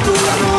people.